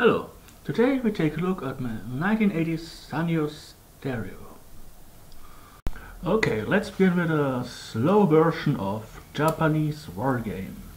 Hello, today we take a look at my 1980s Sanyo stereo. Okay, let's begin with a slow version of Japanese war game.